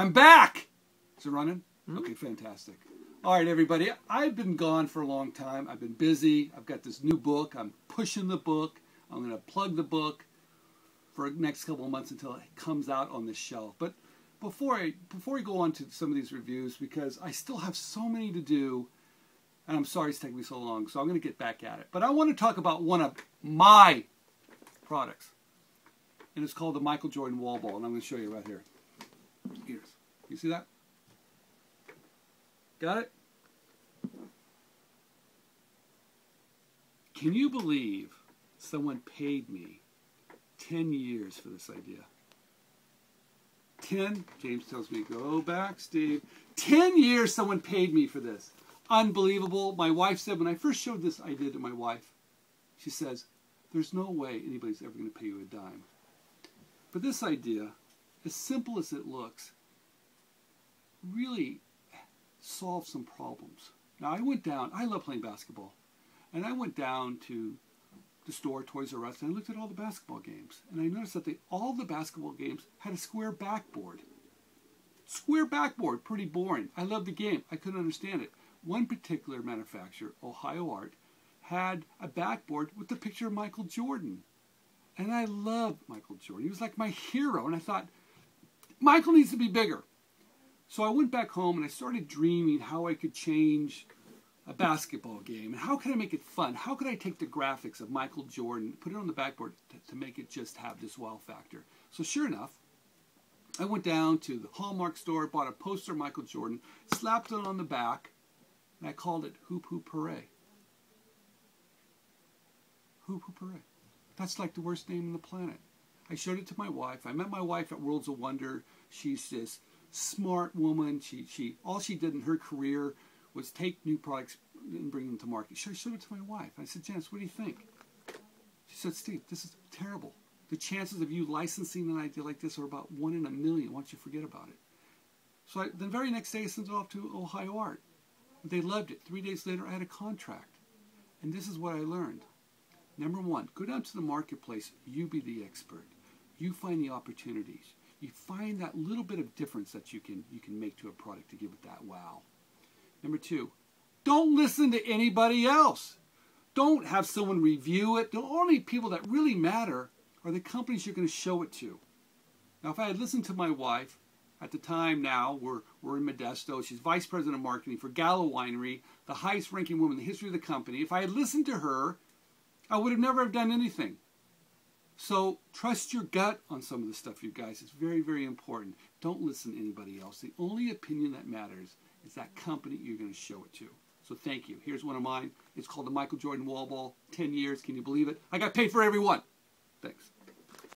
I'm back. Is it running? Mm-hmm. Okay, fantastic. All right, everybody. I've been gone for a long time. I've been busy. I've got this new book. I'm pushing the book. I'm going to plug the book for the next couple of months until it comes out on the shelf. But before I before we go on to some of these reviews, because I still have so many to do, and I'm sorry it's taking me so long, so I'm going to get back at it. But I want to talk about one of my products, and it's called the Michael Jordan Wall Ball, and I'm going to show you right here. Here's, you see that? Got it? Can you believe someone paid me 10 years for this idea? 10, James tells me, go back, Steve. 10 years someone paid me for this. Unbelievable. My wife said, when I first showed this idea to my wife, she says, there's no way anybody's ever going to pay you a dime. But this idea, as simple as it looks, really solve some problems. Now, I went down, I love playing basketball, and I went down to the store, Toys R Us, and I looked at all the basketball games. And I noticed that they, all the basketball games had a square backboard. Square backboard, pretty boring. I loved the game. I couldn't understand it. One particular manufacturer, Ohio Art, had a backboard with the picture of Michael Jordan. And I loved Michael Jordan. He was like my hero. And I thought, Michael needs to be bigger. So I went back home and I started dreaming how I could change a basketball game. And how could I make it fun? How could I take the graphics of Michael Jordan, put it on the backboard to, to make it just have this wow factor? So sure enough, I went down to the Hallmark store, bought a poster of Michael Jordan, slapped it on the back, and I called it Hoop Hoop Hooray. Hoop Hoop Hooray. That's like the worst name on the planet. I showed it to my wife. I met my wife at Worlds of Wonder. She's this smart woman. She, she, all she did in her career was take new products and bring them to market. So I showed it to my wife. I said, Janice, what do you think? She said, Steve, this is terrible. The chances of you licensing an idea like this are about one in a million once you forget about it. So I, the very next day, I sent it off to Ohio Art. They loved it. Three days later, I had a contract. And this is what I learned. Number one, go down to the marketplace. You be the expert. You find the opportunities you find that little bit of difference that you can you can make to a product to give it that wow. Number two, don't listen to anybody else. Don't have someone review it. The only people that really matter are the companies you're going to show it to. Now, if I had listened to my wife at the time now, we're, we're in Modesto. She's vice president of marketing for Gallo Winery, the highest ranking woman in the history of the company. If I had listened to her, I would have never have done anything. So trust your gut on some of the stuff, you guys. It's very, very important. Don't listen to anybody else. The only opinion that matters is that company you're going to show it to. So thank you. Here's one of mine. It's called the Michael Jordan Wall Ball. 10 years. Can you believe it? I got paid for every one. Thanks.